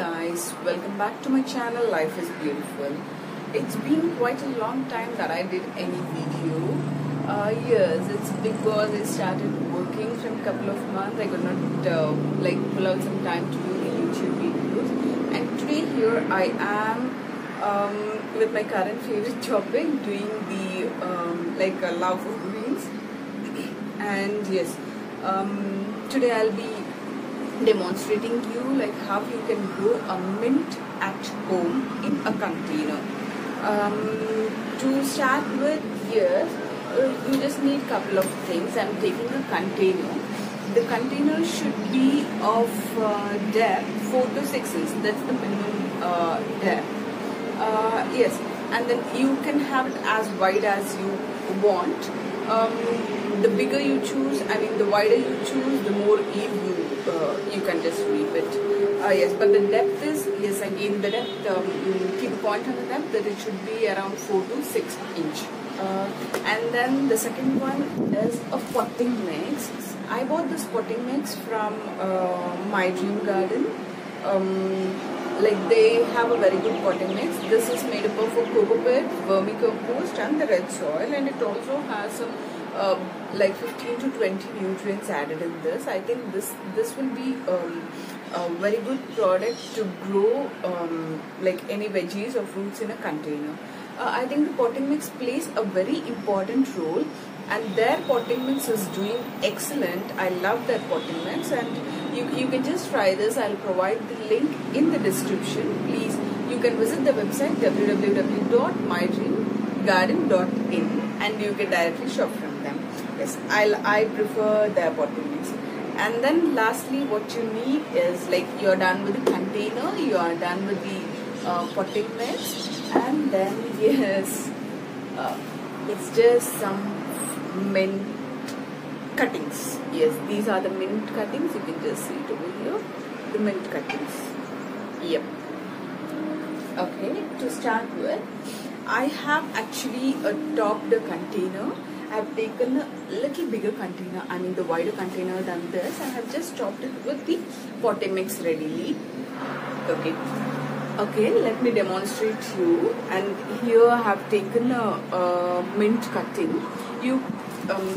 guys, welcome back to my channel Life is Beautiful. It's been quite a long time that I did any video. Uh, yes, it's because I started working from a couple of months. I could not uh, like pull out some time to do the YouTube videos. And today here I am um, with my current favorite topic, doing the um, like a love of greens. And yes, um, today I'll be demonstrating you like how you can grow a mint at home in a container. Um, to start with here, uh, you just need a couple of things. I'm taking a container. The container should be of uh, depth 4 to 6 inches. That's the minimum uh, depth. Uh, yes, and then you can have it as wide as you want. Um, the bigger you choose, I mean the wider you choose, the more eve you uh, you can just reap it. Uh, yes, but the depth is, yes again the depth, um, keep a point on the depth that it should be around 4 to 6 inch. Uh, and then the second one is a potting mix. I bought this potting mix from uh, My Dream Garden. Um, like they have a very good potting mix. This is made up of a coco peat, vermicompost and the red soil and it also has some uh, like 15 to 20 nutrients added in this. I think this this will be um, a very good product to grow um, like any veggies or fruits in a container. Uh, I think the potting mix plays a very important role and their potting mix is doing excellent. I love their potting mix and you, you can just try this. I'll provide the link in the description. Please, you can visit the website www.mydreamgarden.in and you can directly shop from them. Yes, I'll, I prefer the potting mix. And then lastly, what you need is like you're done with the container, you are done with the uh, potting mix and then yes, uh, it's just some mint cuttings. Yes, these are the mint cuttings. You can just see it over here. The mint cuttings. Yep. Okay, to start with, I have actually uh, topped a container. I have taken a little bigger container, I mean the wider container than this. I have just topped it with the potting mix readily. Okay. Okay, let me demonstrate you. And here I have taken a, a mint cutting. You um,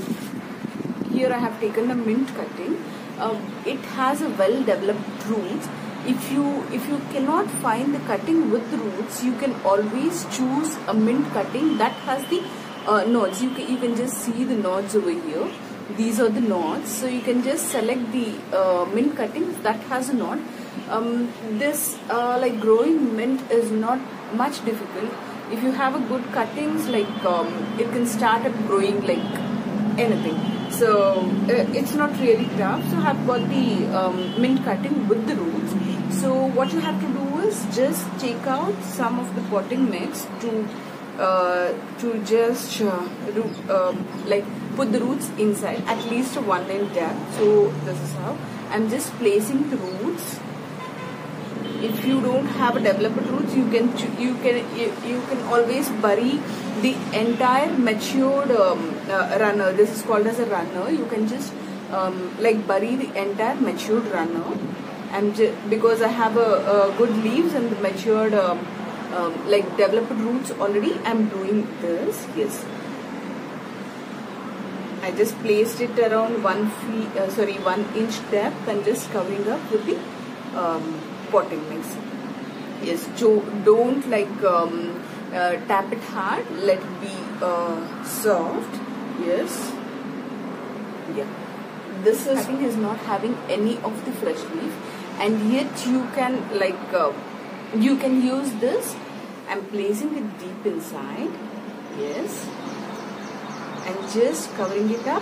here I have taken a mint cutting. Um, it has a well developed roots. If you if you cannot find the cutting with roots, you can always choose a mint cutting that has the uh, nodes. You can you can just see the nodes over here. These are the nodes. So you can just select the uh, mint cutting that has a node. Um, this uh, like growing mint is not much difficult. If you have a good cuttings, like um, it can start up growing like anything so uh, it's not really tough so I've got the um, mint cutting with the roots so what you have to do is just take out some of the potting mix to uh, to just uh, um, like put the roots inside at least one inch depth so this is how. I'm just placing the roots. If you don't have a developed roots you can you can you, you can always bury the entire matured um, uh, runner. This is called as a runner. You can just um, like bury the entire matured runner. And because I have a, a, good leaves and the matured um, um, like developed roots already I'm doing this yes. I just placed it around one feet uh, sorry one inch depth and just covering up with the um, potting mix. Yes so don't like um, uh, tap it hard let it be uh, soft yes. Yeah. This is cutting is not having any of the fresh leaf and yet you can like uh, you can use this I'm placing it deep inside. Yes. And just covering it up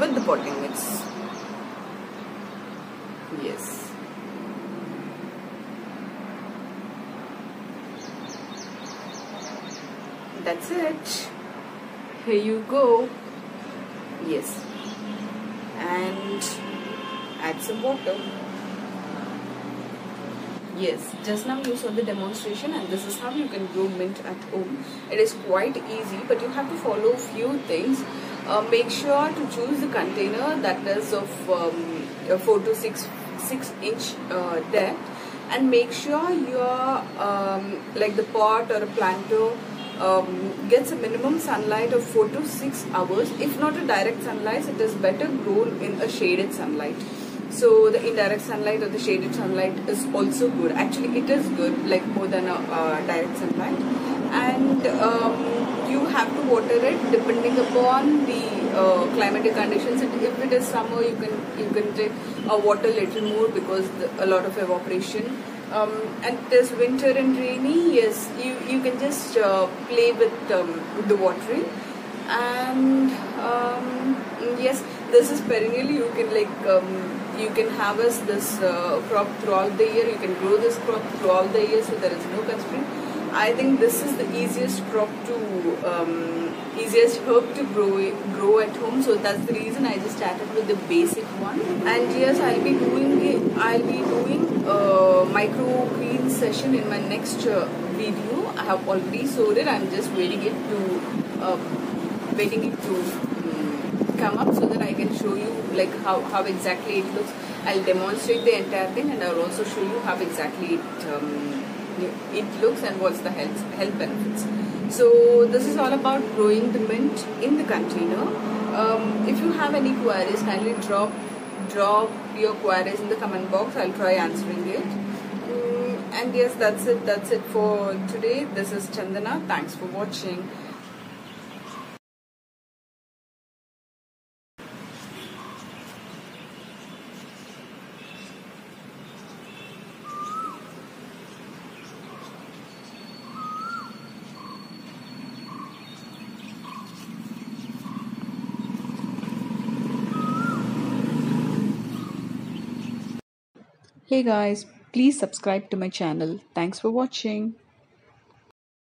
with the potting mix. Yes. That's it. Here you go. Yes. And add some water yes just now you saw the demonstration and this is how you can grow mint at home. It is quite easy but you have to follow few things. Uh, make sure to choose the container that is of um, 4 to 6 6 inch uh, depth. And make sure your um, like the pot or a planter um, gets a minimum sunlight of 4 to 6 hours. If not a direct sunlight it is better grown in a shaded sunlight so the indirect sunlight or the shaded sunlight is also good. Actually it is good like more than a uh, direct sunlight. And um, you have to water it depending upon the uh, climatic conditions. And if it is summer you can you can take a water little more because the, a lot of evaporation. Um, and it is winter and rainy yes you you can just uh, play with um, the watering. And um, yes this is perennial. You can like um, you can harvest this uh, crop throughout the year. You can grow this crop throughout the year so there is no constraint. I think this is the easiest crop to um, easiest herb to grow grow at home. So that's the reason I just started with the basic one. And yes I'll be doing I'll be doing a microgreen session in my next uh, video. I have already sowed it. I'm just waiting it to uh, waiting it to um, come up so that I show you like how, how exactly it looks I'll demonstrate the entire thing and I'll also show you how exactly it um, it looks and what's the health health benefits. So this is all about growing the mint in the container. Um, if you have any queries, kindly drop drop your queries in the comment box. I'll try answering it. Mm, and yes, that's it. That's it for today. This is Chandana. Thanks for watching. Hey guys, please subscribe to my channel. Thanks for watching.